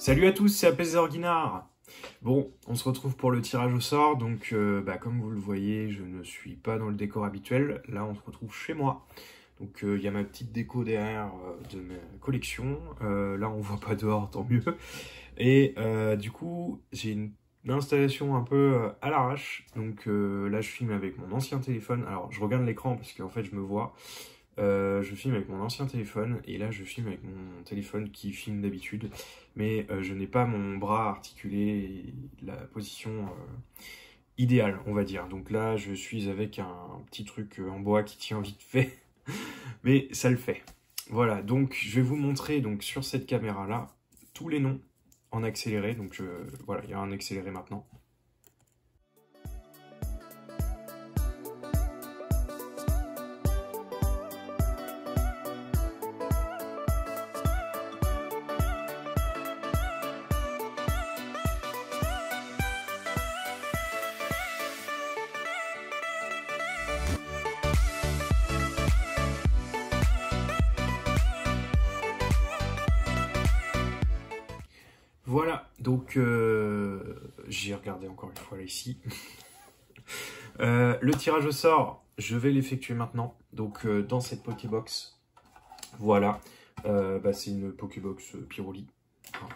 Salut à tous, c'est Guinard. Bon, on se retrouve pour le tirage au sort, donc euh, bah, comme vous le voyez, je ne suis pas dans le décor habituel. Là, on se retrouve chez moi. Donc euh, il y a ma petite déco derrière euh, de ma collection. là, on voit pas dehors, tant mieux. Et du coup, j'ai une installation un peu à l'arrache. Donc là, je filme avec mon ancien téléphone. Alors, je regarde l'écran parce qu'en fait, je me vois. Euh, je filme avec mon ancien téléphone et là je filme avec mon téléphone qui filme d'habitude. Mais euh, je n'ai pas mon bras articulé la position euh, idéale on va dire. Donc là je suis avec un petit truc en bois qui tient vite fait. Mais ça le fait. Voilà donc je vais vous montrer donc sur cette caméra là tous les noms en accéléré. Donc voilà il y a un accéléré maintenant donc euh, j'ai regardé encore une fois là ici. Euh, le tirage au sort, je vais l'effectuer maintenant. Donc euh, dans cette Pokébox, voilà, bah, c'est une Pokébox Pyroli,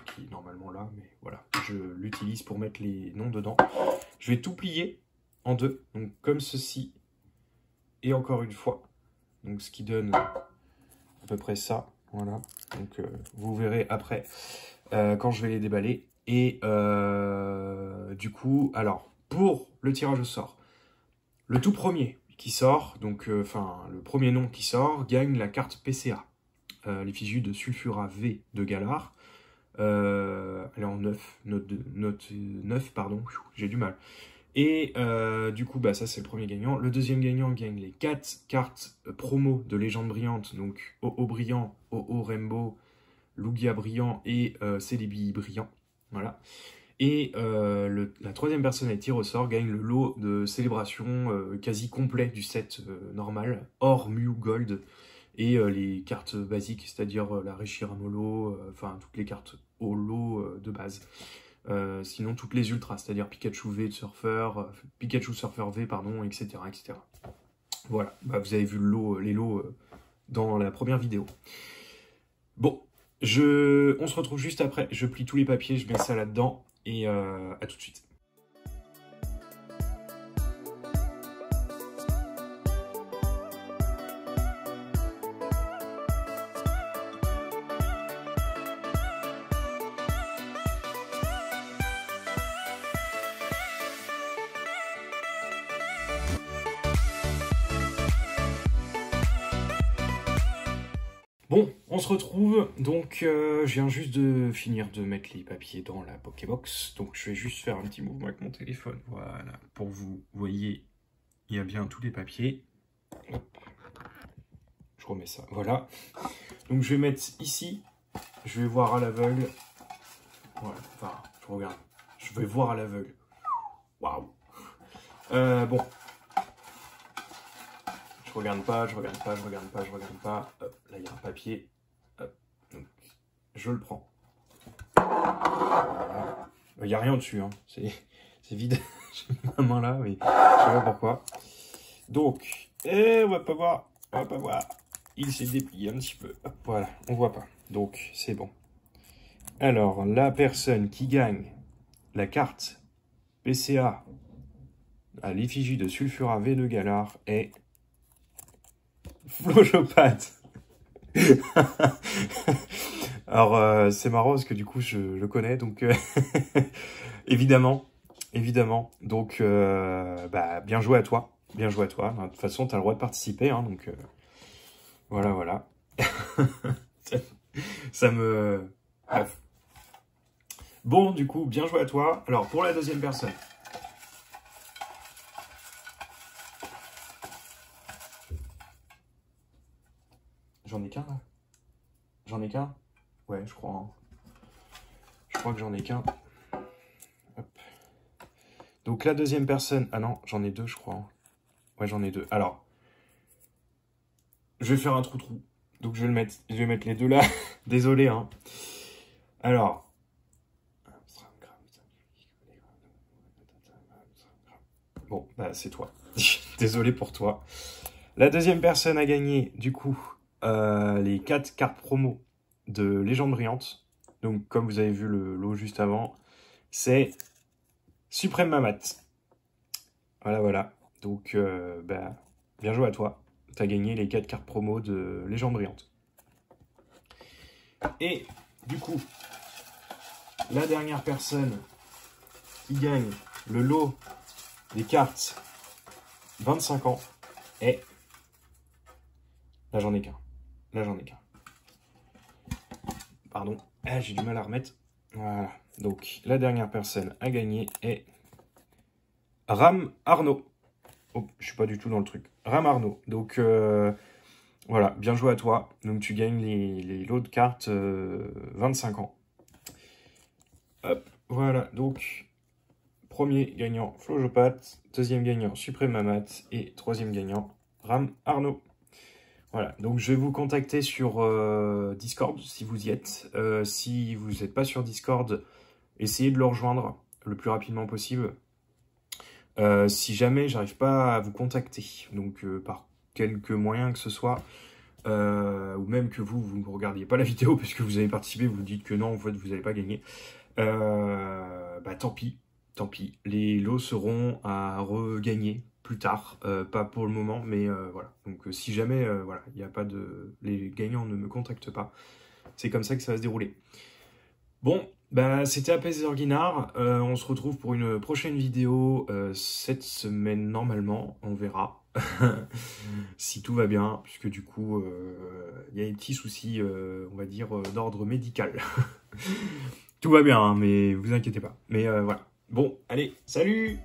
qui est normalement là, mais voilà, je l'utilise pour mettre les noms dedans. Je vais tout plier en deux, donc comme ceci, et encore une fois, donc ce qui donne à peu près ça, voilà. Donc vous verrez après. Quand je vais les déballer. Et euh, du coup, alors, pour le tirage au sort, le tout premier qui sort, donc euh, enfin le premier nom qui sort, gagne la carte PCA, l'effigie de Sulfura V de Galar. elle est en 9, note, note 9, pardon, j'ai du mal. Et du coup, bah, ça c'est le premier gagnant. Le deuxième gagnant gagne les 4 cartes promo de légende brillante, donc OO brillant, OO Rainbow, Lugia brillant et euh, Celebi brillant. Voilà. Et euh, la troisième personne à gagne le lot de célébration euh, quasi complet du set euh, normal, or Mew Gold, et les cartes basiques, c'est-à-dire la Reshiramolo, enfin toutes les cartes holo de base. sinon toutes les ultras, c'est-à-dire Pikachu V de Surfer, Pikachu Surfer V, pardon, etc. etc. Voilà, bah, vous avez vu les lots dans la première vidéo. Bon, je, on se retrouve juste après. Je plie tous les papiers, je mets ça là-dedans et euh, à tout de suite. Bon, on se retrouve, donc euh, je viens juste de finir de mettre les papiers dans la Pokébox, donc je vais juste faire un petit mouvement avec mon téléphone, voilà, pour vous voyez, il y a bien tous les papiers, je remets ça, voilà, donc je vais mettre ici, je vais voir à l'aveugle, voilà, enfin, je regarde, je vais voir à l'aveugle, waouh, euh, bon, regarde pas, je regarde pas, je regarde pas, je regarde pas. Là, il y a un papier. Je le prends. Il n'y a rien dessus, hein. c'est vide. J'ai ma main là, mais je sais pas pourquoi. Donc, et on va pas voir, on va pas voir. Il s'est déplié un petit peu. Voilà, on voit pas. Donc, c'est bon. Alors, la personne qui gagne la carte PCA à l'effigie de Sulfura V de Galar est Flojopathe. Alors, euh, c'est marrant parce que du coup, je le connais, donc euh, évidemment, évidemment. Donc, euh, bah, bien joué à toi, bien joué à toi. De toute façon, tu as le droit de participer, hein, donc voilà, voilà. ça, me... Bon, du coup, bien joué à toi. Alors, pour la deuxième personne, J'en ai qu'un là J'en ai qu'un? Ouais, je crois. Hein. Je crois que j'en ai qu'un. Donc la deuxième personne... Ah non, j'en ai deux, je crois. Hein. Ouais, j'en ai deux. Alors, je vais faire un trou-trou. Donc je vais, le mettre, je vais mettre les deux là. Désolé. Hein. Alors... Bon, bah c'est toi. Désolé pour toi. La deuxième personne a gagné. du coup, euh, les 4 cartes promo de Légende Brillante. Donc, comme vous avez vu le lot juste avant, c'est Suprême Mamat. Voilà, voilà. Donc, euh, bah, bien joué à toi. Tu as gagné les 4 cartes promo de Légende Brillante. Et, du coup, la dernière personne qui gagne le lot des cartes 25 ans est... Là, j'en ai qu'un. Là, j'en ai qu'un. Pardon. Ah, j'ai du mal à remettre. Voilà. Donc, la dernière personne à gagner est Ram Arnaud. Oh, je suis pas du tout dans le truc. Ram Arnaud. Donc, euh, voilà, bien joué à toi. Donc, tu gagnes les, lots de cartes 25 euh, ans. Hop, voilà. Donc, premier gagnant, Flojopat. Deuxième gagnant, Suprême Mamat. Et troisième gagnant, Ram Arnaud. Voilà, donc je vais vous contacter sur euh, Discord si vous y êtes. si vous n'êtes pas sur Discord, essayez de le rejoindre le plus rapidement possible. Euh, si jamais j'arrive pas à vous contacter, donc euh, par quelques moyens que ce soit, euh, ou même que vous, vous ne regardiez pas la vidéo parce que vous avez participé, vous dites que non, en fait, vous n'avez pas gagné, bah tant pis, tant pis. Les lots seront à regagner plus tard, pas pour le moment, mais voilà. Donc si jamais, voilà, il n'y a pas de... Les gagnants ne me contactent pas, c'est comme ça que ça va se dérouler. Bon, bah, c'était Apaiseur Guinard. Euh, on se retrouve pour une prochaine vidéo euh, cette semaine normalement. On verra si tout va bien, puisque du coup, euh, il y a des petits soucis, on va dire, d'ordre médical. tout va bien, hein, mais vous inquiétez pas. Mais voilà. Bon, allez, salut